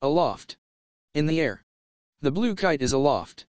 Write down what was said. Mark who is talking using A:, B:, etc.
A: Aloft. In the air. The blue kite is aloft.